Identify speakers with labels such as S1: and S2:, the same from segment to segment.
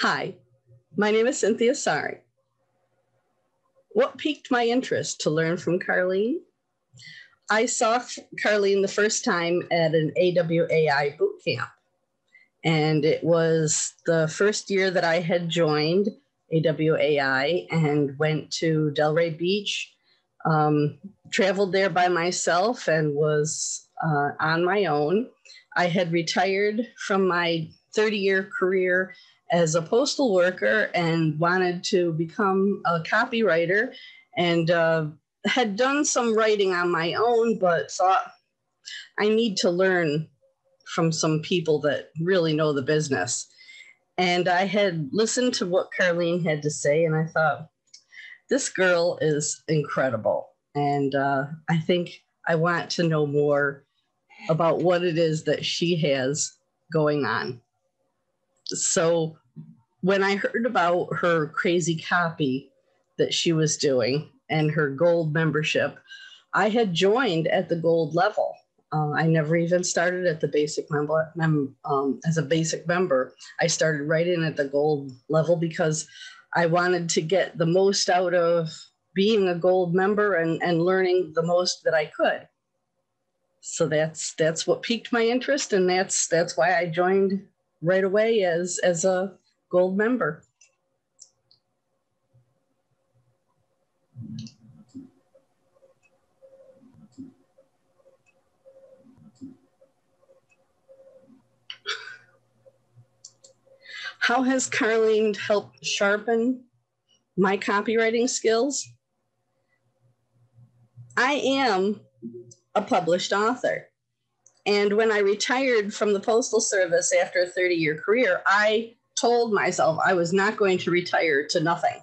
S1: Hi, my name is Cynthia Saarie. What piqued my interest to learn from Carline? I saw Carline the first time at an AWAI boot camp. And it was the first year that I had joined AWAI and went to Delray Beach, um, traveled there by myself and was uh, on my own. I had retired from my 30 year career as a postal worker and wanted to become a copywriter and uh, had done some writing on my own, but thought I need to learn from some people that really know the business. And I had listened to what Carline had to say, and I thought, this girl is incredible. And uh, I think I want to know more about what it is that she has going on so when I heard about her crazy copy that she was doing and her gold membership, I had joined at the gold level. Uh, I never even started at the basic member mem, um, as a basic member. I started right in at the gold level because I wanted to get the most out of being a gold member and, and learning the most that I could. So that's that's what piqued my interest, and that's that's why I joined right away as as a gold member. How has Carline helped sharpen my copywriting skills? I am a published author. And when I retired from the Postal Service after a 30 year career, I told myself I was not going to retire to nothing.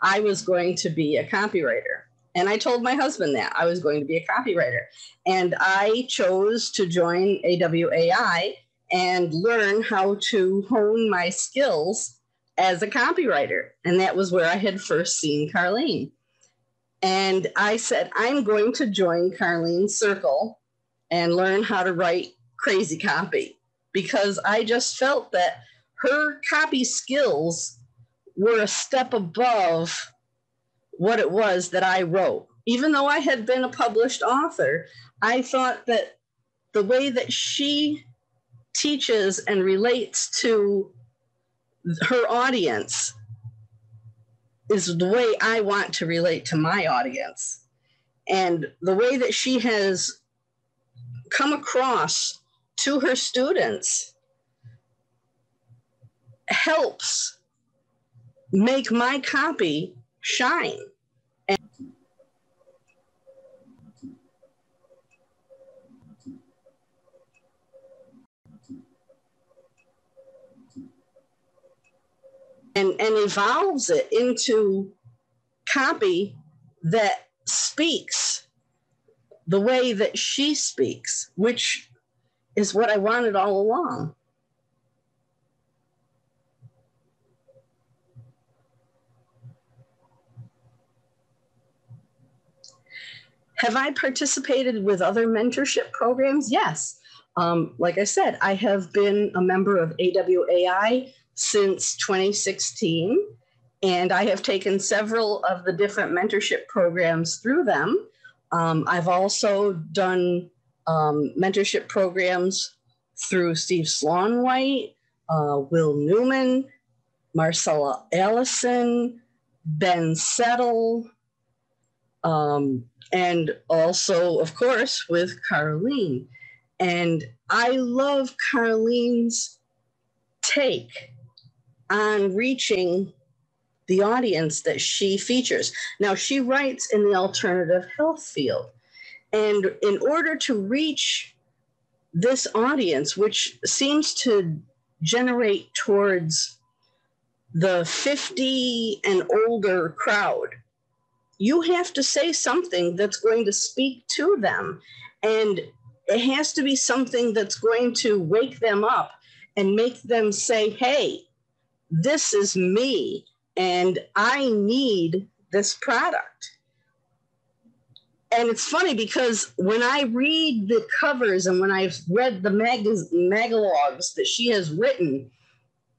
S1: I was going to be a copywriter. And I told my husband that I was going to be a copywriter. And I chose to join AWAI and learn how to hone my skills as a copywriter. And that was where I had first seen Carline. And I said, I'm going to join Carline's circle and learn how to write crazy copy because I just felt that her copy skills were a step above what it was that I wrote. Even though I had been a published author, I thought that the way that she teaches and relates to her audience is the way I want to relate to my audience. And the way that she has come across to her students helps make my copy shine. And, and, and evolves it into copy that speaks the way that she speaks, which is what I wanted all along. Have I participated with other mentorship programs? Yes. Um, like I said, I have been a member of AWAI since 2016, and I have taken several of the different mentorship programs through them. Um, I've also done um, mentorship programs through Steve Slaunwhite, uh, Will Newman, Marcella Allison, Ben Settle, um, and also, of course, with Carline. And I love Carline's take on reaching the audience that she features. Now, she writes in the alternative health field. And in order to reach this audience, which seems to generate towards the 50 and older crowd, you have to say something that's going to speak to them. And it has to be something that's going to wake them up and make them say, hey, this is me and I need this product. And it's funny because when I read the covers and when I've read the mag- magalogs that she has written,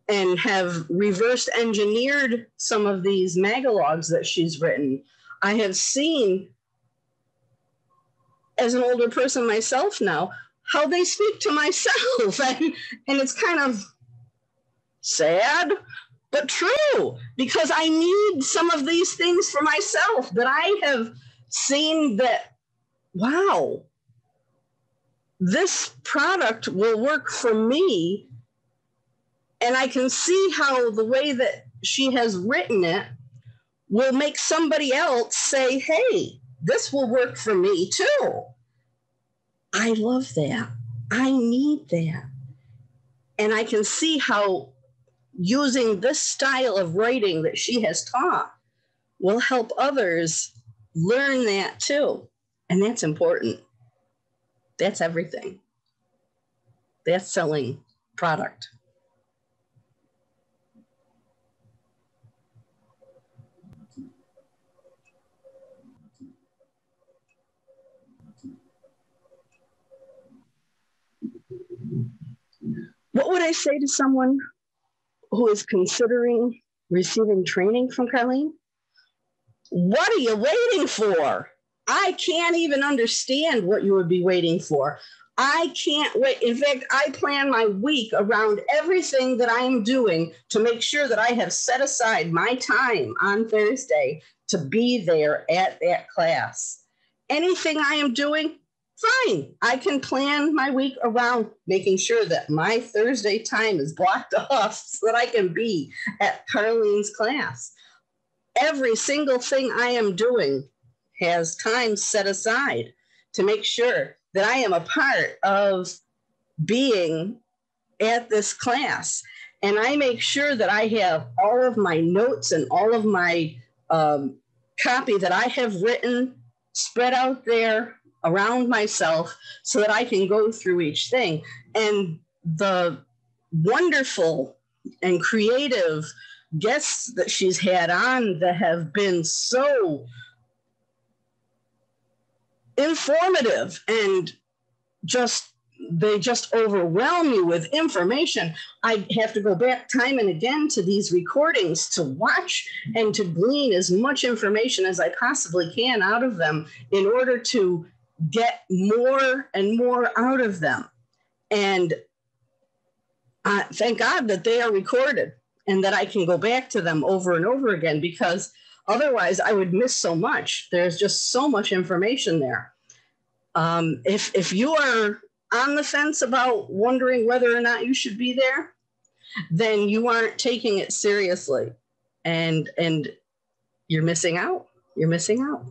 S1: and have reverse engineered some of these magalogs that she's written. I have seen, as an older person myself now, how they speak to myself. And, and it's kind of sad, but true, because I need some of these things for myself that I have seen that, wow, this product will work for me. And I can see how the way that she has written it will make somebody else say, hey, this will work for me too. I love that. I need that. And I can see how using this style of writing that she has taught will help others learn that too. And that's important. That's everything. That's selling product. What would I say to someone who is considering receiving training from Carline? What are you waiting for? I can't even understand what you would be waiting for. I can't wait. In fact, I plan my week around everything that I'm doing to make sure that I have set aside my time on Thursday to be there at that class. Anything I am doing, fine. I can plan my week around making sure that my Thursday time is blocked off so that I can be at Carline's class. Every single thing I am doing has time set aside to make sure that I am a part of being at this class. And I make sure that I have all of my notes and all of my um, copy that I have written spread out there around myself so that I can go through each thing. And the wonderful and creative guests that she's had on that have been so informative and just they just overwhelm you with information. I have to go back time and again to these recordings to watch and to glean as much information as I possibly can out of them in order to get more and more out of them. And uh, thank God that they are recorded and that I can go back to them over and over again because Otherwise, I would miss so much. There's just so much information there. Um, if if you are on the fence about wondering whether or not you should be there, then you aren't taking it seriously, and and you're missing out. You're missing out.